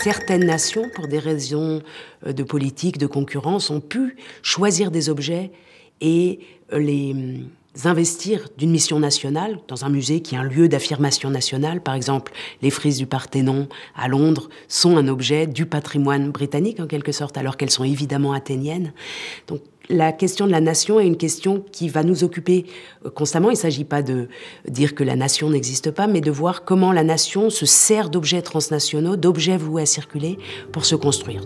Certaines nations, pour des raisons euh, de politique, de concurrence, ont pu choisir des objets et euh, les hum, investir d'une mission nationale dans un musée qui est un lieu d'affirmation nationale. Par exemple, les frises du Parthénon à Londres sont un objet du patrimoine britannique en quelque sorte, alors qu'elles sont évidemment athéniennes. Donc la question de la nation est une question qui va nous occuper euh, constamment. Il ne s'agit pas de dire que la nation n'existe pas, mais de voir comment la nation se sert d'objets transnationaux, d'objets voués à circuler pour se construire.